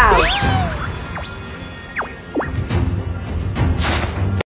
out.